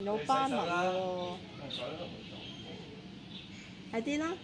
有斑紋喎，系啲啦。